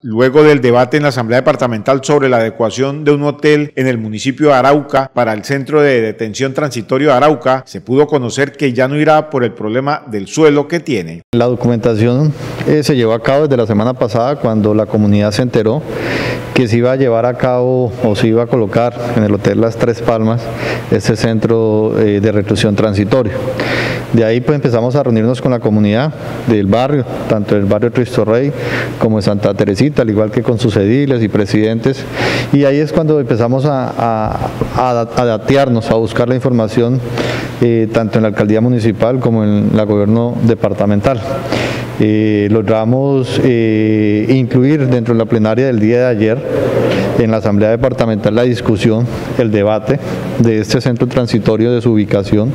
Luego del debate en la Asamblea Departamental sobre la adecuación de un hotel en el municipio de Arauca para el Centro de Detención Transitorio de Arauca, se pudo conocer que ya no irá por el problema del suelo que tiene. La documentación eh, se llevó a cabo desde la semana pasada cuando la comunidad se enteró que se iba a llevar a cabo o se iba a colocar en el Hotel Las Tres Palmas este centro eh, de reclusión transitorio. De ahí pues empezamos a reunirnos con la comunidad del barrio, tanto del barrio Cristo Rey como de Santa Teresita, al igual que con sus ediles y presidentes. Y ahí es cuando empezamos a, a, datearnos, a buscar la información eh, tanto en la alcaldía municipal como en la gobierno departamental. Eh, logramos eh, incluir dentro de la plenaria del día de ayer en la Asamblea Departamental la discusión, el debate de este centro transitorio de su ubicación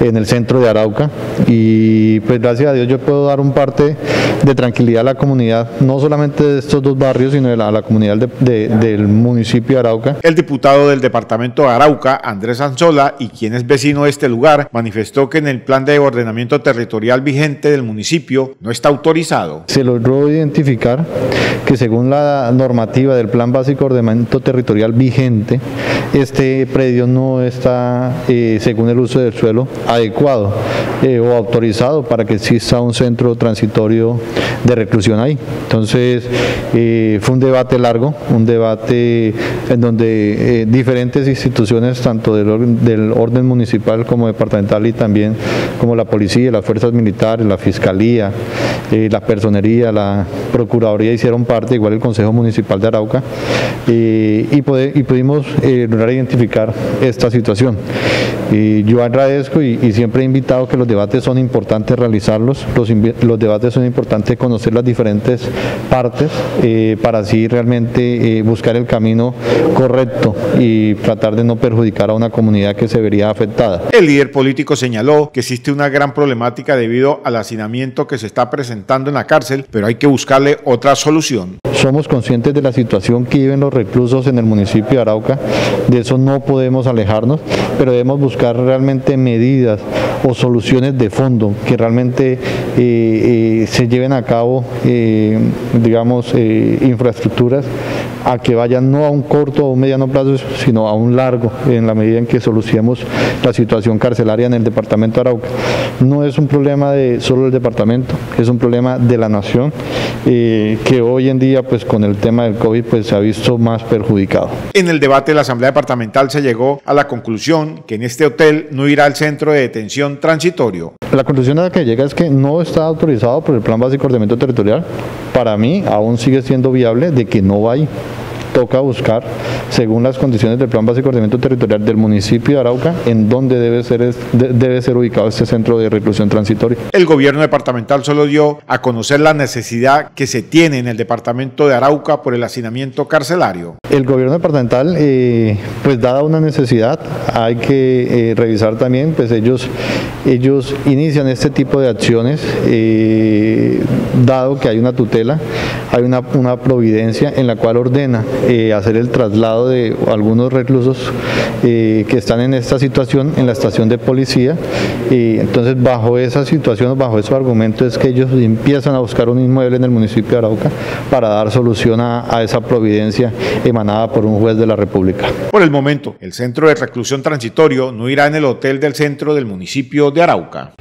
en el centro de Arauca. Y pues gracias a Dios yo puedo dar un parte de tranquilidad a la comunidad, no solamente de estos dos barrios, sino a la, comunidad del municipio de Arauca. El diputado del departamento de Arauca, Andrés Anzola, y quien es vecino de este lugar, manifestó que en el plan de ordenamiento territorial vigente del municipio no está autorizado. Se logró identificar que según la normativa del plan básico de ordenamiento territorial vigente, este predio no está, eh, según el uso del suelo, adecuado eh, o autorizado para que exista un centro transitorio de reclusión ahí. Entonces, eh, fue un debate largo, un debate en donde eh, diferentes instituciones, tanto del orden, municipal como departamental y también como la policía, las fuerzas militares, la fiscalía, la personería, la procuraduría hicieron parte, igual el Consejo Municipal de Arauca, y, y pudimos lograr identificar esta situación. Yo agradezco y, siempre he invitado que los debates son importantes realizarlos, los, los debates son importantes conocer las diferentes partes eh, para así realmente eh, buscar el camino correcto y tratar de no perjudicar a una comunidad que se vería afectada. El líder político señaló que existe una gran problemática debido al hacinamiento que se está presentando en la cárcel, pero hay que buscarle otra solución. Somos conscientes de la situación que viven los reclusos en el municipio de Arauca, de eso no podemos alejarnos, pero debemos buscar realmente medidas o soluciones de fondo que realmente eh, eh, se lleven a cabo, eh, digamos, infraestructuras a que vayan no a un corto o un mediano plazo, sino a un largo, en la medida en que solucionemos la situación carcelaria en el departamento de Arauca. No es un problema de solo del departamento, es un problema de la nación que hoy en día pues con el tema del COVID pues se ha visto más perjudicado. En el debate de la Asamblea Departamental se llegó a la conclusión que en este hotel no irá al centro de detención transitorio. La conclusión a la que llega es que no está autorizado por el Plan Básico de Ordenamiento Territorial. Para mí aún sigue siendo viable de que no vaya toca buscar, según las condiciones del Plan Básico de Ordenamiento Territorial del municipio de Arauca, en dónde debe ser, debe ser ubicado este centro de reclusión transitoria. El gobierno departamental solo dio a conocer la necesidad que se tiene en el departamento de Arauca por el hacinamiento carcelario. El gobierno departamental, eh, pues dada una necesidad, hay que eh, revisar también, pues ellos, ellos inician este tipo de acciones, eh, dado que hay una tutela, hay una, una providencia en la cual ordena eh, hacer el traslado de algunos reclusos eh, que están en esta situación en la estación de policía. Y entonces bajo esa situación, bajo esos argumentos es que ellos empiezan a buscar un inmueble en el municipio de Arauca para dar solución a, a esa providencia emanada por un juez de la República. Por el momento, el centro de reclusión transitorio no irá en el hotel del centro del municipio de Arauca.